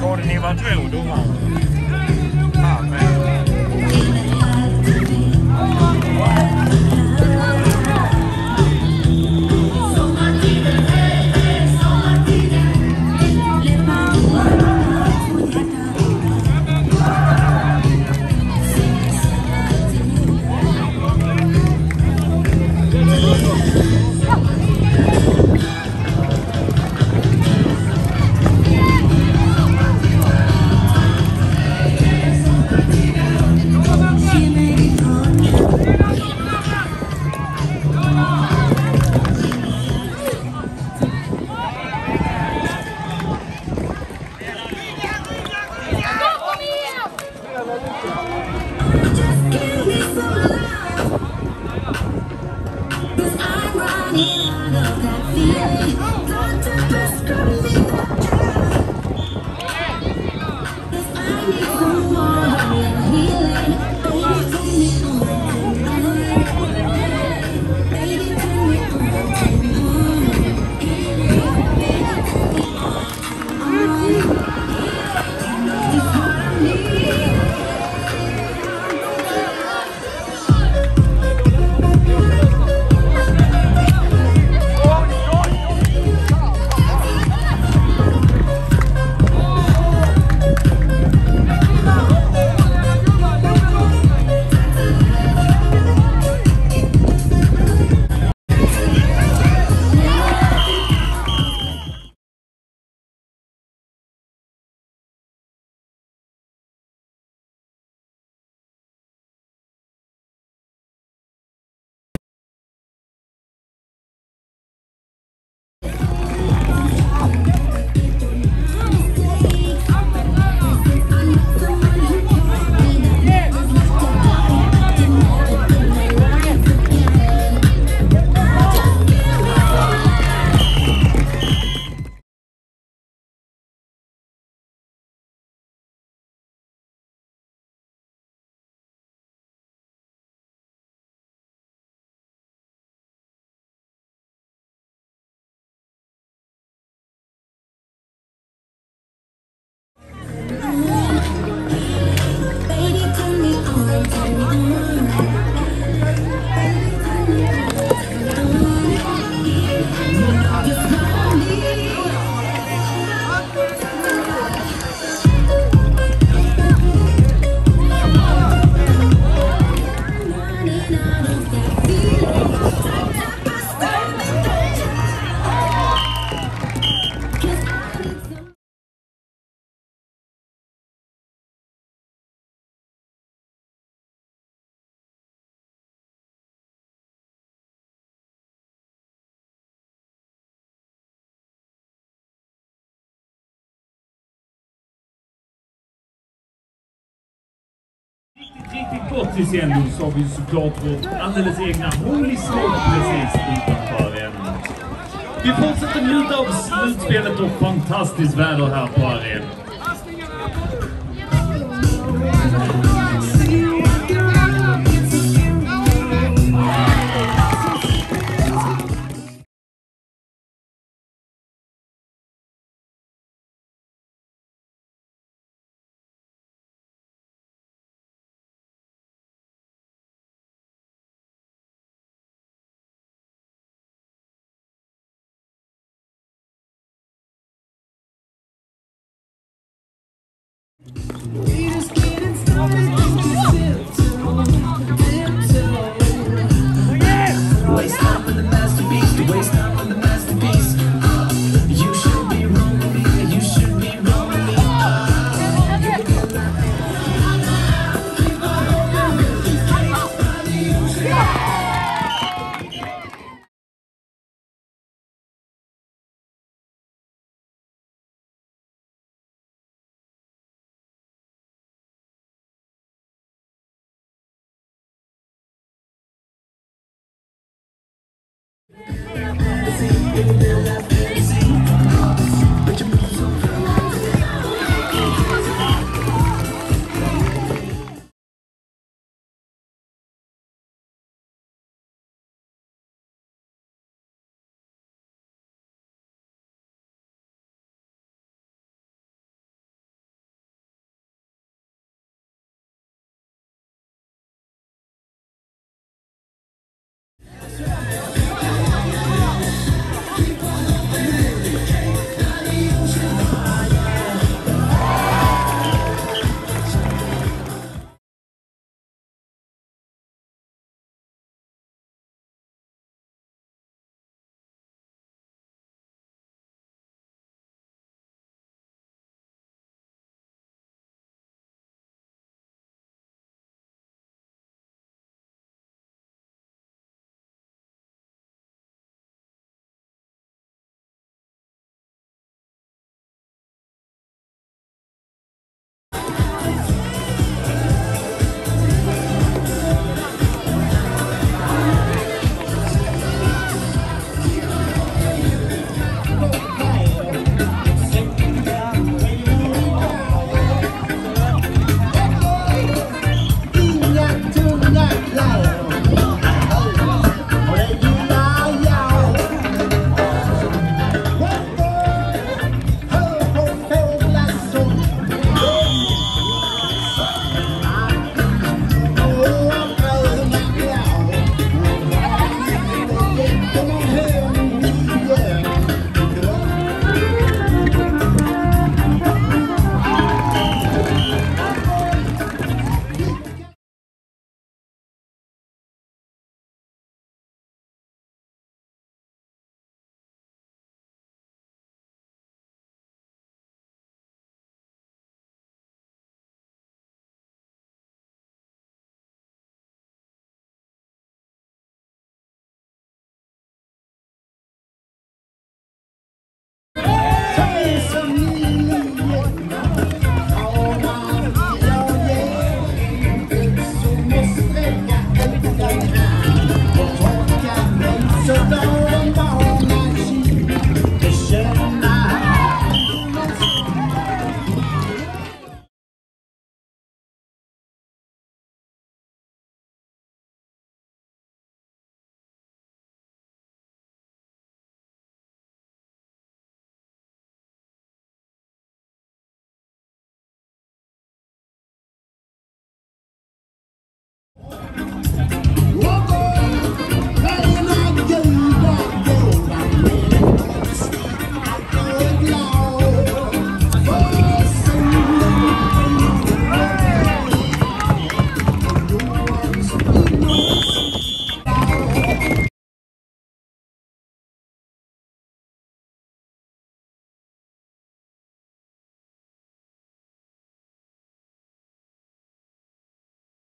Koordinatoren, die waren. Riktigt, gott i sändning så har vi såklart vårt alldeles egna Holy Smoke precis utanför arenan. Vi fortsätter njuta av slutspelet och fantastiskt väder här på arenan.